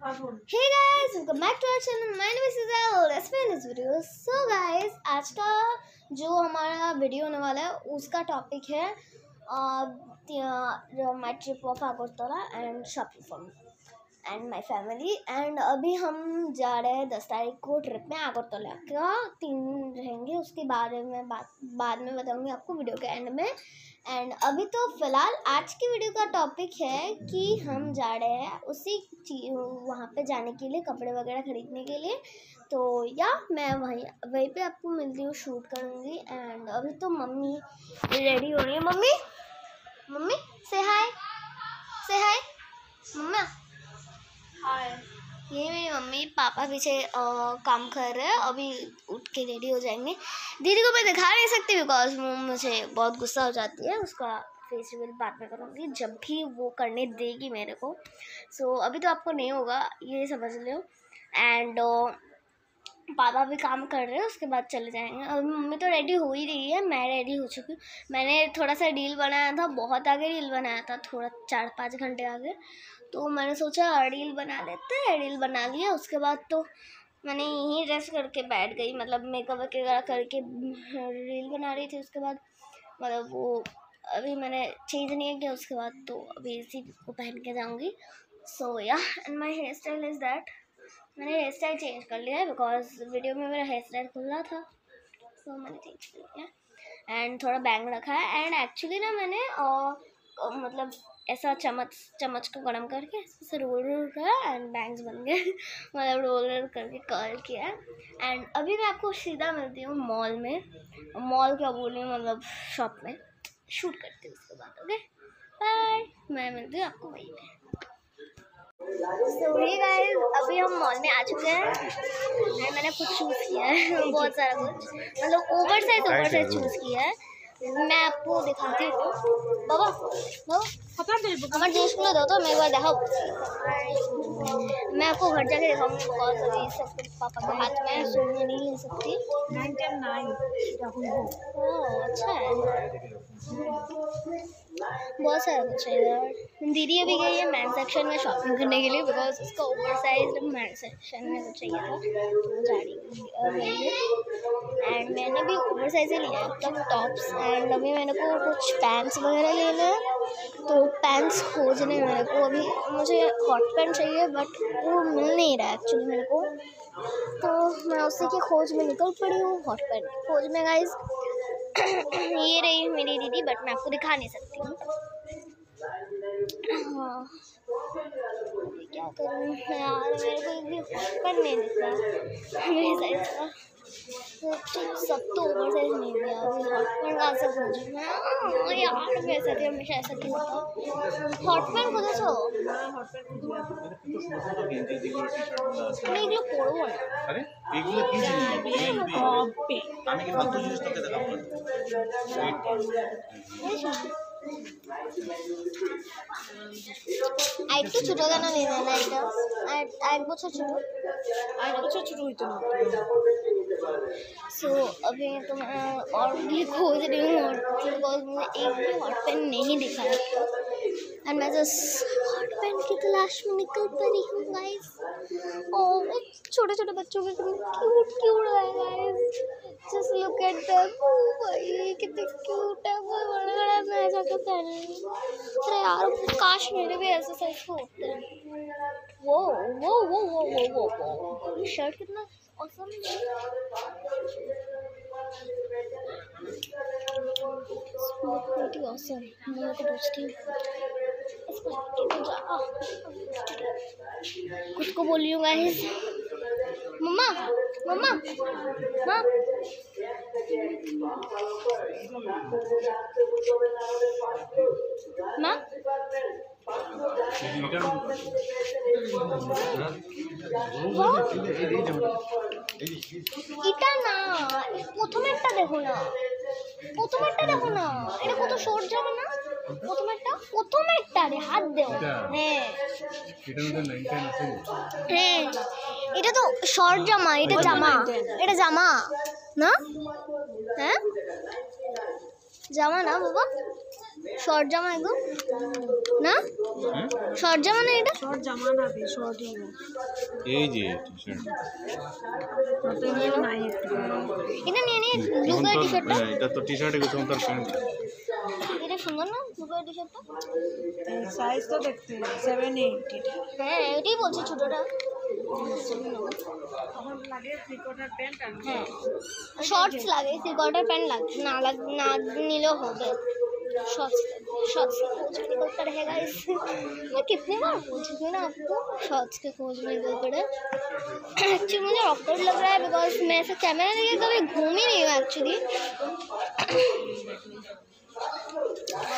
Hey guys, welcome back to our channel. My name is Isabel. Let's begin this video. So guys, आज का जो हमारा video होने वाला है उसका टॉपिक है my trip of Agartala and shopping for and my family and अभी हम जा रहे हैं दस तारीख को ट्रिप में आगरतला का तीन रहेंगे उसके बारे में बात बाद में बताऊँगी आपको वीडियो के एंड में एंड अभी तो फ़िलहाल आज की वीडियो का टॉपिक है कि हम जा रहे हैं उसी वहाँ पे जाने के लिए, कपड़े वगैरह खरीदने के लिए। तो या, मैं वहीं वहीं पे आपको मिलती हूँ शूट करूँगी। एंड अभी तो मम्मी रेडी हो रही है। मम्मी मम्मी से हाय से हाय मम्मा। हाय ये मेरी मम्मी पापा पीछे काम कर रहे हैं। अभी उठ के रेडी हो जाएँगे। दीदी को मैं दिखा नहीं सकती बिकॉज़ वो मुझे बहुत गुस्सा हो जाती है। उसका फेस रिवील बाद में करूँगी। जब भी वो करने देगी मेरे को। सो so, अभी तो आपको नहीं होगा ये समझ लो। एंड पापा भी काम कर रहे हैं उसके बाद चले जाएँगे। अभी मम्मी तो रेडी हो ही रही है मैं रेडी हो चुकी हूँ। मैंने थोड़ा सा रील बनाया था बहुत आगे रील बनाया था थोड़ा चार पाँच घंटे आगे। तो मैंने सोचा रील बना लेते हैं रील बना लिया। उसके बाद तो मैंने यहीं रेस्ट करके बैठ गई मतलब मेकअप वगैरह करके रील बना रही थी। उसके बाद मतलब वो अभी मैंने चेंज नहीं किया उसके बाद तो अभी इसी को पहन के जाऊँगी। So yeah and my hairstyle is that मैंने हेयर स्टाइल चेंज कर लिया है बिकॉज़ वीडियो में मेरा हेयर स्टाइल खुला था। सो so, मैंने चेंज कर लिया। एंड थोड़ा बैंग रखा है। एंड एक्चुअली ना मैंने अ, अ, मतलब ऐसा चम्मच चम्मच को गर्म करके ऐसे रोल रोल किया एंड बैंग्स बन गए। मतलब रोल रोल करके कर्ल किया। एंड अभी मैं आपको सीधा मिलती हूँ मॉल में। मॉल क्या बोल रही हूँ मतलब शॉप में। शूट करती हूँ उसके बाद ओके बाय मैं मिलती हूँ आपको वहीं पर सो गाइस अभी हम मॉल में आ चुके हैं। एंड मैंने कुछ चूज़ किया है। बहुत सारा कुछ। मतलब oversize oversize choose किया है। मैं आपको दिखाती हूँ। बाबा बाबा। আমার জিনিসগুলো দাও তো আমি একবার দেখাও मैं आपको घर जाके दिखाऊंगी बिकॉज अभी सब कुछ पापा के हाथ में है सो मैं नहीं ले सकती ओह अच्छा है बहुत सारा कुछ है यार दीदी अभी गई है मैन सेक्शन में शॉपिंग करने के लिए बिकॉज उसका ओवर साइज मैन सेक्शन में कुछ चाहिए था तो वो जा रही है गई है एंड मैंने भी ओवर साइज ही लिया है अब तक टॉप्स एंड अभी मेरे को कुछ पैंट्स वगैरह लेने हैं तो पैंट्स खोजने मेरे को अभी मुझे हॉट पैंट चाहिए बट वो मिल नहीं रहा है एक्चुअली मेरे को। तो मैं उसी की खोज में निकल पड़ी हूँ हॉट पैंट खोज में गाइज़ ये रही मेरी दीदी बट मैं आपको दिखा नहीं सकती। हूँ हाँ। करूँ यार मेरे को भी पर नहीं दिखा मेरे साइज़ का सब तो ओवर साइज़ नहीं दिया हॉट पैंट का ऐसा सोच मैं यार मेरे साथ हमेशा ऐसा क्यों होता हॉट पैंट को देखो এগুলো পরবো না আরে এগুলো কি জিনিস আমি কি ফালতু জিনিস তোকে দেখাবো না বুঝেছো? আর একটু ছোটো কেন নিয়ে না এটা আর আর এক বছর ছোটো আর বছর ছোট হইতো না सो अभी तो मैं और भी खोज रही हूँ बिकॉज मुझे एक भी हॉट पेन नहीं दिखा है एंड मैं जस्ट हॉट पेन की तलाश में निकल पड़ी हूँ गाइस और छोटे छोटे बच्चों के कितने क्यूट क्यूट है guys just look at them भाई कितने क्यूट है वो बड़ा बड़ा मैं ऐसा क्यों पहन रही अरे यार, काश मेरे भी ऐसे साइज़ के होते। हैं वो वो वो वो वो वो वो। ये शर्ट कितना awesome है। Awesome मैं को पूछती हूँ। इसको को बोल रही गाइस মাম্মা মাম্মা মা মা এটা না প্রথমেরটা দেখো না। প্রথমেরটা দেখো না। এটা কত শর্ট যাবে না? প্রথমেরটা? প্রথমেরটা রে হাত দেও। হ্যাঁ। হ্যাঁ। এটা তো শর্ট জামা এটা জামা। এটা জামা না? হ্যাঁ? জামা না বাবা। শর্ট জামা একদম না? শর্ট জামা না এটা? শর্ট জামা না বে শর্ট জামা এই যে শর্ট এটা নিয়ে নিয়ে ব্লু কালার টি শার্টটা এটা তো টি-শার্টে গেছে তোর প্যান্ট এটা সুন্দর না ব্লু কালার টি শার্টটা সাইজ তো দেখতে সেভেন এইট এটা হ্যাঁ এটাই বলছি ছোটটা। শর্টস লাগে থ্রি কোয়ার্টার প্যান্ট লাগে, না লাগ, না নিলেও হবে। शॉर्ट्स के खोज में कितने बार पूछ ना आपको एक्चुअली मुझे ऑकवर्ड लग रहा है बिकॉज़ मैं ऐसे कैमरा लेके कभी घूम ही नहीं हूँ एक्चुअली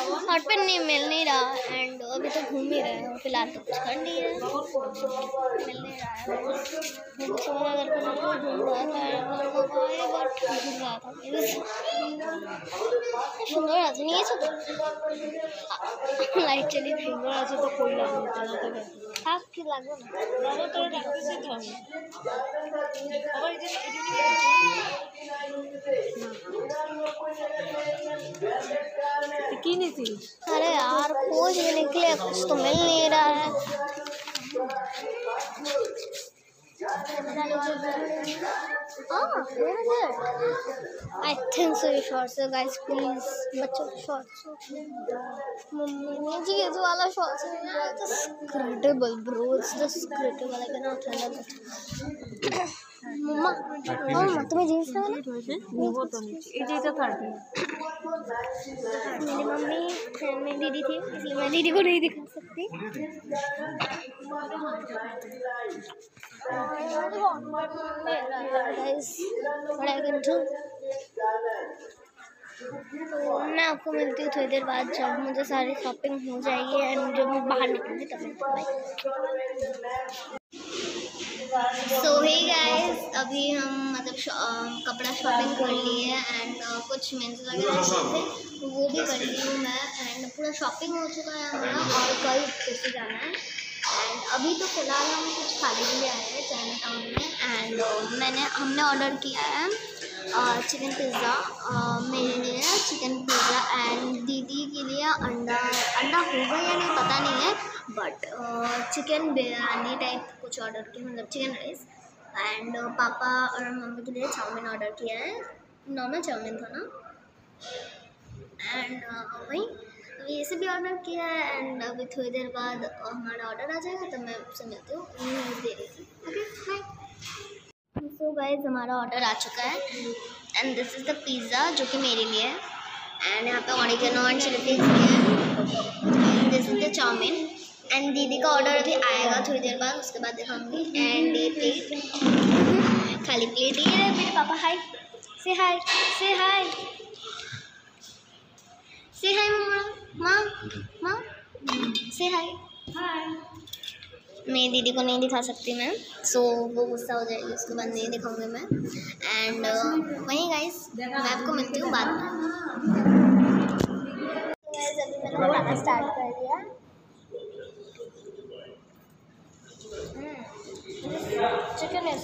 हॉट पेन नहीं मिल नहीं रहा एंड अभी तो घूम ही रहे हैं फिलहाल तो कुछ कर नहीं रहे मिल नहीं रहा है मुझे सोना अगर कहीं घूम रहा था बट घूम रहा था मेरे से। সুন্দর আছে নিয়েছো তো লাইট চালিয়ে সুন্দর আছে তো কই লাগবে চালাতে গেলে থাক কি লাগবে না বাবা তোর রাখতেছি তো আমি আবার এই যে এই যে তুই কি নিছিস अरे यार खोज में निकले कुछ तो मिल नहीं रहा है आई थिंक सो ये शॉर्ट्स So guys, please, बच्चों शॉर्ट्स मम्मी जी ये जो वाला शॉर्ट्स है it's scratchable bro bro, it's just I I cannot handle मम्मा मम्मा तुम्हें जींस ना নেবো তো নিচ্ছি এই যে এটা থার্টি मेरी मम्मी एंड मेरी दीदी थी इसलिए मैं दीदी को नहीं दिखा सकती Guys, what I can do? तो मैं आपको मिलती हूँ थोड़ी देर बाद जब मुझे सारी शॉपिंग हो जाएगी एंड जब मैं बाहर निकलूँगी तब बाय सो हे गाइस अभी हम मतलब शॉ- कपड़ा शॉपिंग कर लिए एंड कुछ मेन्स वगैरह ऐसे थे तो वो भी कर ली हूँ मैं। एंड पूरा शॉपिंग हो चुका है हमारा और कल फिर से जाना है। एंड अभी तो फ़िलहाल हम कुछ खाली भी लिए आए हैं चाइना टाउन में एंड मैंने हमने ऑर्डर किया है। चिकन पिज़्ज़ा मेरे लिए चिकन पिज़्ज़ा एंड दीदी के लिए अंडा अंडा होगा या नहीं पता नहीं है बट चिकन बिरयानी टाइप कुछ ऑर्डर किया मतलब चिकन राइस एंड पापा और मम्मी के लिए चाउमीन ऑर्डर किया है। नॉर्मल चाउमीन था ना? एंड वही अभी ये से भी ऑर्डर किया है एंड अभी थोड़ी देर बाद हमारा ऑर्डर आ जाएगा तो मैं आपसे मिलती हूँ। दे रही थी। ओके बाय सो गाइज़ हमारा ऑर्डर आ चुका है। And this is the pizza जो कि मेरे लिए है। एंड यहाँ पे ऑरिगेनो एंड चिली फ्लेक्स है। This is the chow mein and दीदी का ऑर्डर अभी आएगा थोड़ी देर बाद, उसके बाद दिखाऊँगी। एंड ये प्लेट खाली प्लेट ये है मेरे पापा। हाय से हाय से हाय से हाय मम्मा माँ माँ से हाय हाय मेरी दीदी को नहीं दिखा सकती मैं सो so, वो गुस्सा हो जाएगी उसके बाद नहीं दिखाऊँगी मैं। एंड uh, वहीं गाइस मैं आपको मिलती हूँ बाद में। मैंने खाना स्टार्ट कर दिया। हम्म, चिकन इज़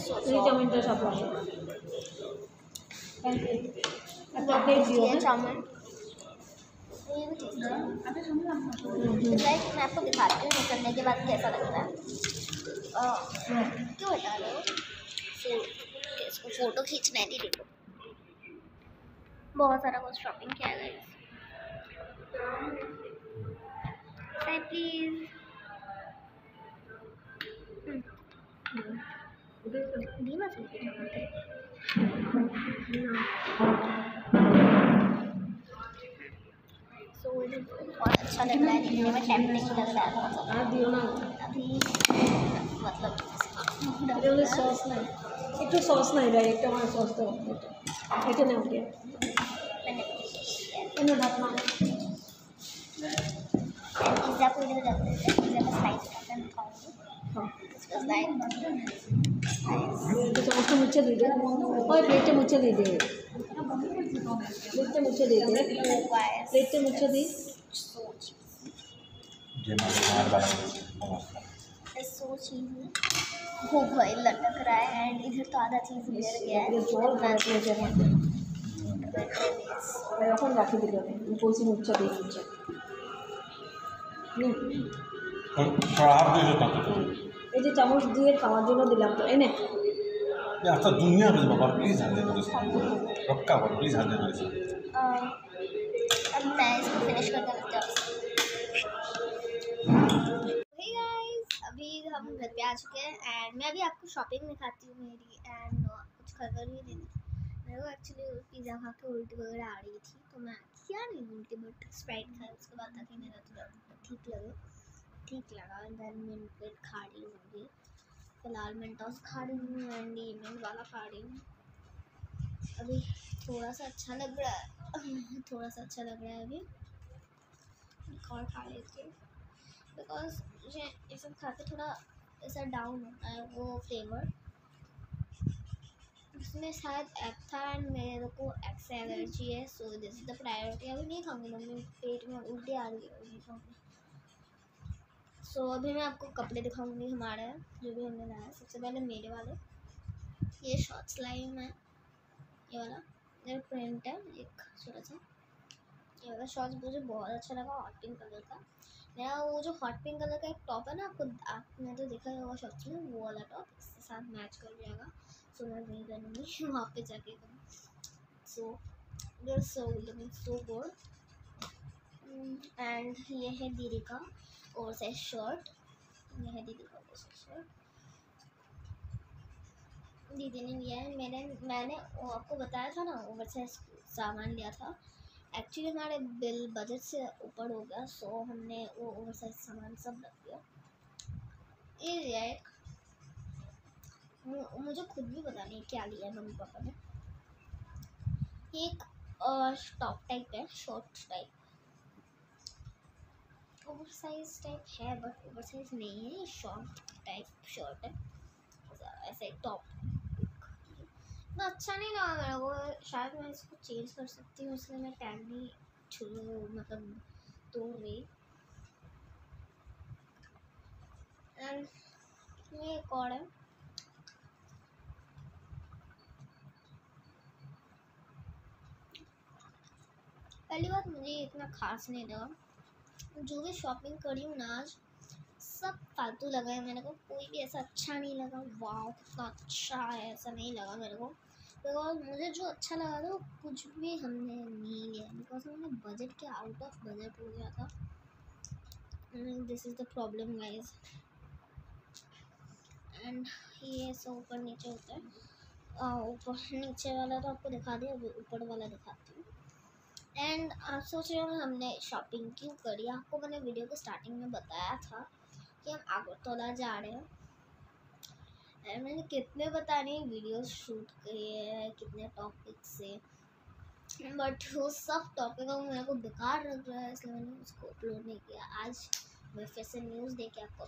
ये मैं आपको दिखाती हूँ निकलने के बाद कैसा लगता है क्यों बता रहे हो इसको फ़ोटो खींचना दीदी को बहुत सारा कुछ शॉपिंग किया गाइस प्लीज़ धीमा सो मुझे बहुत अच्छा लग रहा है टाइम नहीं लग रहा मतलब सॉस नहीं। एक तो सॉस तो नहीं रहा एक सॉस तो एक नहीं उठे पिज़्ज़ा हैं पिज़्ज़ा का स्लाइस करते हैं हाँ। स्लाइस तो सॉस तो मुझे दे दे। और प्लेटें मुझे दे दे। प्लेटें मुझे दे दे। प्लेटें मुझे दी দিয়ে দে প্লেটটা মুছে দিই सो चीज़ भूख भाई लटक रहा है एंड इधर तो आधा चीज़ गिर गया है জল খাওয়া প্রয়োজন এখন রাখি দিল আমি বলছি মুচ্ছে দিই মুচ্ছে নে হাত দিয়ে তাতে তো এই যে চামচ দিয়ে খাওয়ার জন্য দিলাম তো এনে আচ্ছা দুনিয়া में बाबा प्लीज हाथ दे दो रक्का बाबा प्लीज हाथ दे दो इसे अह, अब मैं इसको फिनिश करके रखती पे आ चुके हैं एंड मैं अभी आपको शॉपिंग दिखाती हूँ मेरी एंड कुछ खबर भी देनी मेरे को एक्चुअली पिज़्ज़ा खा के उल्टी वगैरह आ रही थी तो मैं किया नहीं उल्टी बट स्प्राइट खाया उसके बाद ताकि मेरा थोड़ा ठीक लगे। ठीक लगा देन मिनट खा रही हूँ फ़िलहाल मिनटॉस खा रही हूँ एंड मिनट वाला खा रही हूँ। अभी थोड़ा सा अच्छा लग रहा है। थोड़ा सा अच्छा लग रहा है अभी। और खा लेती हूँ। बिकॉज़ ये सब खा के थोड़ा ऐसा डाउन होता है वो फ्लेवर उसमें शायद एग था एंड मेरे को एग से एलर्जी है so this is the priority अभी नहीं खाऊँगी मम्मी, पेट में उल्टी आ रही है खाऊँगी। सो अभी मैं आपको कपड़े दिखाऊँगी हमारे, जो भी हमने लाया। सबसे पहले मेरे वाले। ये शॉर्ट्स लाई हूँ। मैं ये वाला। मेरा प्रिंट है, एक छोटा सा। ये वाला शॉर्ट्स मुझे बहुत अच्छा लगा हॉट पिंक कलर का। मेरा वो जो हॉट पिंक कलर का एक टॉप है ना आपको आपने तो देखा ही होगा शॉर्ट्स में, वो वाला टॉप इसके साथ मैच कर जाएगा। सो मैं वही करूँगी वहाँ पे जाके so they're so looking so good and ये है दीदी का ओवर साइज़ शर्ट ये है दीदी का साइज़ शर्ट दीदी ने लिया है, मैंने मैंने आपको बताया था ना ओवर साइज़ सामान लिया था। एक्चुअली हमारे बिल बजट से ऊपर हो गया सो हमने वो ओवर साइज़ सामान सब रख दिया। ये लिया एक। मुझे खुद भी पता नहीं क्या लिया मम्मी पापा ने। एक टॉप टाइप है short type oversize type है बट ओवर साइज़ नहीं है शॉर्ट टाइप शॉर्ट है। ऐसे टॉप इतना अच्छा नहीं लगा मेरे को शायद मैं इसको चेंज कर सकती हूँ, इसलिए मैं टैग नहीं छू मतलब तोड़ रही एंड ये एक और है। पहली बात मुझे इतना खास नहीं लगा। जो भी शॉपिंग करी हूँ ना आज, सब फालतू लगा है मेरे को, कोई भी ऐसा अच्छा नहीं लगा। वाह कितना अच्छा है, ऐसा नहीं लगा मेरे को। बिकॉज़ मुझे जो अच्छा लगा था वो कुछ भी हमने नहीं लिया बिकॉज़ हमने बजट के आउट ऑफ़ बजट हो गया था। This is the problem guys and ये ऐसा ऊपर नीचे होता है। ऊपर, नीचे वाला तो आपको दिखा दिया अभी ऊपर वाला दिखाती हूँ। एंड आप सोच रहे हो हमने शॉपिंग क्यों करी? आपको मैंने वीडियो के स्टार्टिंग में बताया था कि हम आगरतला जा रहे हैं। एंड मैंने कितने पता नहीं वीडियोस शूट किए हैं, कितने टॉपिक से बट वो सब टॉपिक मेरे को बेकार लग रहा है, इसलिए मैंने उसको अपलोड नहीं किया। आज मैं फिर से न्यूज़ दे के आपको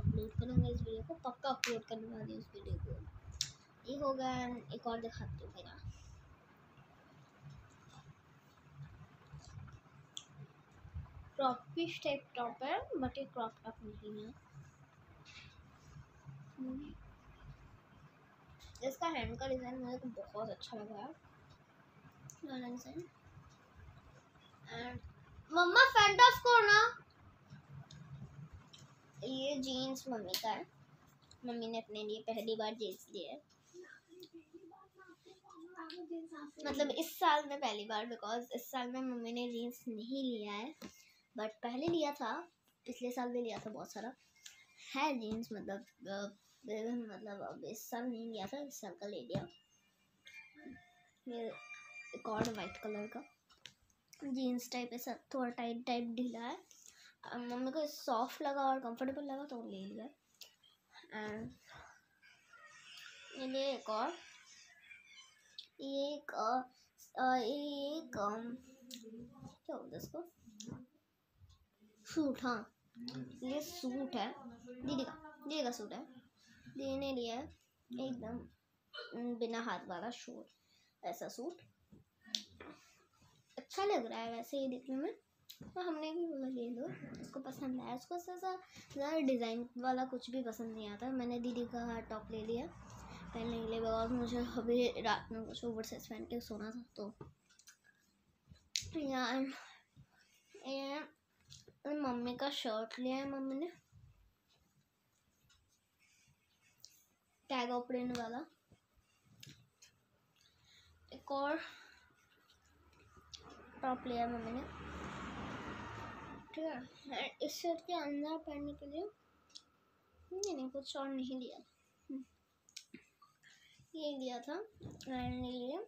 अपलोड करूँगा इस वीडियो को, पक्का अपलोड करने वाली हूँ इस वीडियो को। ये हो गया एक और दिखाती हूँ मेरा क्रॉपिश टाइप टॉप है बट ये क्रॉप टॉप नहीं है। इसका हैंड का डिज़ाइन मुझे तो बहुत अच्छा लगा एंड मम्मा फैंट ऑफ़ को ना? ये जीन्स मम्मी का है। मम्मी ने अपने लिए पहली बार जीन्स लिया है। मतलब इस साल में पहली बार बिकॉज़ इस साल में मम्मी ने जीन्स नहीं लिया है। बट पहले लिया था, पिछले साल भी लिया था बहुत सारा। है जीन्स मतलब अ, मतलब अब इस साल नहीं लिया था इस साल का ले लिया। एक और वाइट कलर का। जीन्स टाइप ऐसा थोड़ा टाइट टाइप ढीला है। मम्मी को सॉफ्ट लगा और कंफर्टेबल लगा तो ले लिया। एंड ये लिए एक और एक एक क्या बोलते इसको सूट हाँ। ये सूट है। दीदी का दीदी का सूट है। दीदी ने लिया है एकदम बिना हाथ वाला शूट ऐसा सूट। अच्छा लग रहा है वैसे ये देखने में। तो हमने भी बोला ले लो उसको पसंद आया। उसको ऐसा ज़्यादा डिज़ाइन वाला कुछ भी पसंद नहीं आता। मैंने दीदी का टॉप ले लिया। पहनने के लिए और मुझे अभी रात में कुछ ओवर साइज़ पहन के सोना था तो। यार ये मम्मी का शर्ट लिया है मम्मी ने। टैग ऑपरेन वाला। एक और टॉप लिया है मम्मी ने ठीक है इस शर्ट के अंदर पहनने के लिए नहीं नहीं, कुछ और नहीं लिया। ये लिया था एंड ये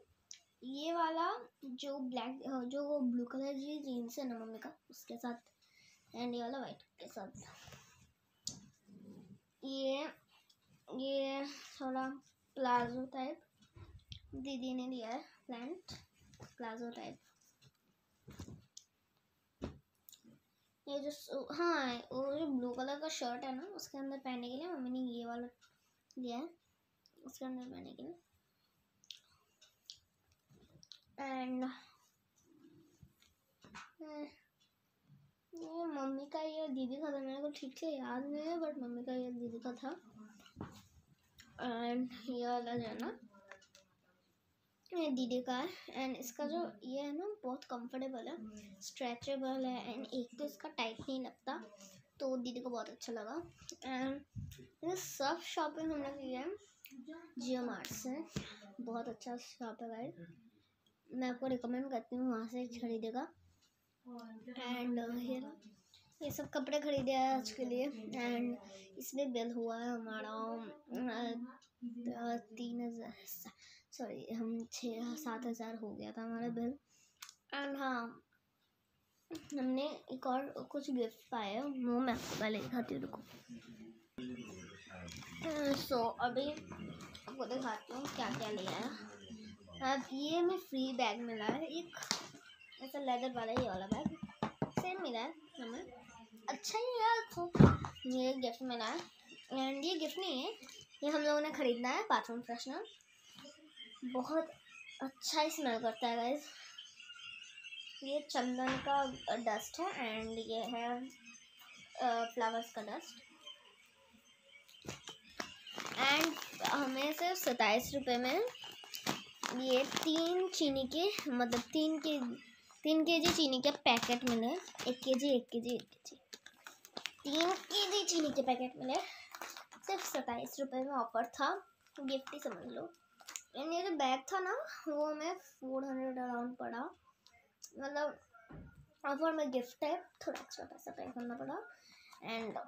ये वाला जो ब्लैक जो वो ब्लू कलर की जीन्स है ना मम्मी का, उसके साथ एंड ये वाला वाइट के साथ। ये ये थोड़ा प्लाजो टाइप। दीदी ने लिया है प्लांट प्लाजो टाइप ये जो हाँ वो जो ब्लू कलर का शर्ट है ना, उसके अंदर पहनने के लिए मम्मी ने ये वाला लिया है, उसके अंदर पहनने के लिए। एंड ये मम्मी का ये दीदी का था, मेरे को ठीक से याद नहीं है बट मम्मी का ये दीदी का था। एंड ये वाला जो है ना, ये दीदी का है। एंड इसका जो ये है ना, बहुत कंफर्टेबल है स्ट्रेचेबल है एंड एक तो इसका टाइट नहीं लगता तो दीदी को बहुत अच्छा लगा। एंड सब शॉपिंग हमने की है, जियो मार्ट से। बहुत अच्छा शॉप है गाइस मैं आपको रिकमेंड करती हूँ वहाँ से खरीदेगा। एंड ये सब कपड़े खरीदे हैं आज के लिए। एंड इसमें बिल हुआ है हमारा तीन हज़ार सॉरी हम छः, सात हज़ार हो गया था हमारा बिल। एंड हाँ हमने एक और कुछ गिफ्ट पाए हैं, वो मैं आपको पहले दिखाती हूँ, रुको। सो अभी आपको दिखाती हूँ क्या क्या लिया है। अब ये हमें फ्री बैग मिला है, एक ऐसा लेदर वाला ये वाला बैग सेम मिला है हमें। अच्छा ही है तो ये गिफ्ट मिला है एंड ये गिफ्ट नहीं है, ये हम लोगों ने खरीदना है बाथरूम फ्रेशनर बहुत अच्छा स्मेल करता है गाइज़ ये चंदन का डस्ट है एंड ये है फ्लावर्स का डस्ट एंड हमें सिर्फ़ सताईस रुपये में ये तीन चीनी के मतलब तीन के तीन के जी चीनी के पैकेट मिले एक के जी एक के जी एक के जी तीन के चीनी के पैकेट मिले। सिर्फ़ सत्ताईस रुपये में ऑफ़र था। गिफ्ट ही समझ लो। एंड ये जो बैग था ना, वो हमें फोर हंड्रेड अराउंड पड़ा। मतलब ऑफ़र में गिफ्ट है, थोड़ा एक्स्ट्रा पैसा पे करना पड़ा। एंड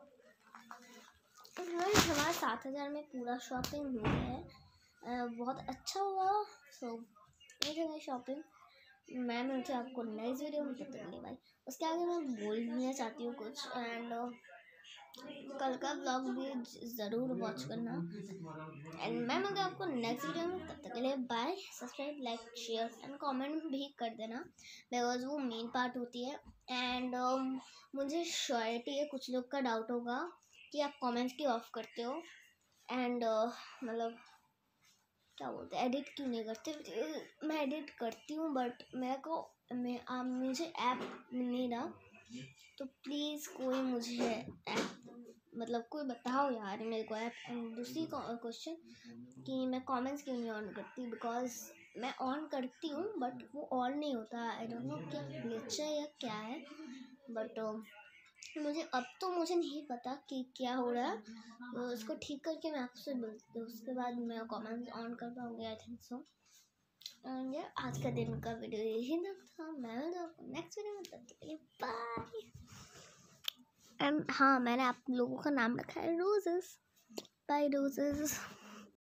हमारा सात हज़ार में पूरा शॉपिंग हो। गया है बहुत अच्छा हुआ। सो ये शॉपिंग मैं मिलती हूँ आपको नेक्स्ट वीडियो में तब तक भाई उसके आगे मैं बोलना चाहती हूँ कुछ एंड कल का ब्लॉग भी ज़रूर वॉच करना. एंड मैं मिलती आपको नेक्स्ट वीडियो में तब तक के लिए bye subscribe like share and comment भी कर देना बिकॉज़ वो मेन पार्ट होती है. एंड मुझे श्योरिटी है कुछ लोग का डाउट होगा कि आप कमेंट्स की ऑफ़ करते हो? एंड मतलब क्या बोलते हैं एडिट क्यों नहीं करते? मैं एडिट करती हूँ बट मेरे को मैं आ, मुझे ऐप नहीं रहा तो प्लीज़ कोई मुझे ऐप मतलब कोई बताओ यार मेरे को ऐप दूसरी क्वेश्चन कि मैं कमेंट्स क्यों नहीं ऑन करती? बिकॉज़ मैं ऑन करती हूँ बट वो ऑन नहीं होता। आई डोंट नो क्या ग्लिच है या क्या है बट मुझे अब तो मुझे नहीं पता कि क्या हो रहा है। तो उसको ठीक करके मैं आपसे बोलती हूँ। उसके बाद मैं कमेंट्स ऑन कर पाऊँगी आई थिंक सो एंड आज का दिन का वीडियो यही तक था। मैं आपको नेक्स्ट वीडियो में। तब तक बाय एंड हाँ मैंने आप लोगों का नाम रखा है रोजेस बाय रोजेस